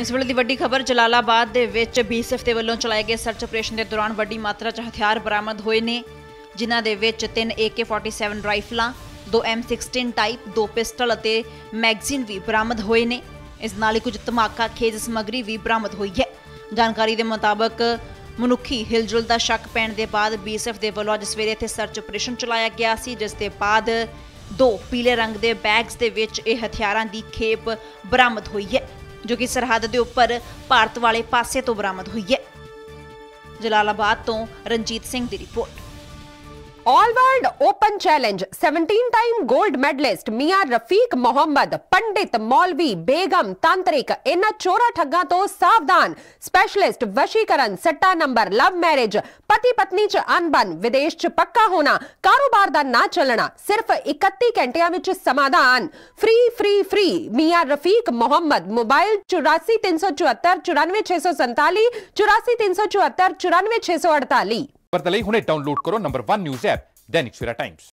ਇਸ ਵੇਲੇ ਦੀ ਵੱਡੀ ਖਬਰ ਜਲਾਲਾਬਾਦ ਦੇ ਵਿੱਚ ਬੀਐਸਐਫ ਦੇ ਵੱਲੋਂ ਚਲਾਏ ਗਏ ਸਰਚ ਆਪਰੇਸ਼ਨ ਦੇ ਦੌਰਾਨ ਵੱਡੀ ਮਾਤਰਾ 'ਚ ਹਥਿਆਰ ਬਰਾਮਦ ਹੋਏ ਨੇ, ਜਿਨ੍ਹਾਂ ਦੇ ਵਿੱਚ ਤਿੰਨ AK47 ਰਾਈਫਲਾਂ, ਦੋ M16 ਟਾਈਪ ਦੋ ਪਿਸਟਲ ਅਤੇ ਮੈਗਜ਼ੀਨ ਵੀ ਬਰਾਮਦ ਹੋਏ ਨੇ। ਇਸ ਨਾਲ ਹੀ ਕੁਝ ਧਮਾਕਾ ਖੇਜ ਸਮੱਗਰੀ ਵੀ ਬਰਾਮਦ ਹੋਈ ਹੈ। ਜਾਣਕਾਰੀ ਦੇ ਮੁਤਾਬਕ ਮਨੁੱਖੀ ਹਿਲਜੁਲ ਦਾ ਸ਼ੱਕ ਪੈਣ ਦੇ ਬਾਅਦ ਬੀਐਸਐਫ ਦੇ ਵੱਲੋਂ ਅੱਜ ਸਵੇਰੇ ਇੱਥੇ ਸਰਚ ਆਪਰੇਸ਼ਨ ਚਲਾਇਆ ਗਿਆ ਸੀ, ਜਿਸ ਦੇ ਬਾਅਦ ਦੋ ਪੀਲੇ ਰੰਗ ਦੇ ਬੈਗਸ ਦੇ ਵਿੱਚ ਇਹ ਹਥਿਆਰਾਂ ਦੀ ਖੇਪ ਬਰਾਮਦ ਹੋਈ ਹੈ। ਜੋ ਕਿ ਸਰਹੱਦ ਦੇ ਉੱਪਰ ਭਾਰਤ ਵਾਲੇ ਪਾਸੇ ਤੋਂ ਬਰਾਮਦ ਹੋਈ ਹੈ। ਜਲਾਲਾਬਾਦ ਤੋਂ ਰਣਜੀਤ ਸਿੰਘ ਦੀ report. All world open challenge 17 time gold medalist Mian Rafiq Mohammad पंडित मौलवी बेगम तांत्रिक इन चोरा ठगा तो सावधान स्पेशलिस्ट वशीकरण सट्टा नंबर लव मैरिज पति पत्नी च अनबन विदेश च पक्का होना कारोबार दा ना चलना सिर्फ़ 31 घंटिया विच समाधान फ्री फ्री फ्री मियाँ रफीक मोहम्मद मोबाइल 8434 94647 84374 94648 ਖਬਰ ਦੇ ਲਈ ਹੁਣੇ ਡਾਊਨਲੋਡ ਕਰੋ number 1 news app Dainik Savera times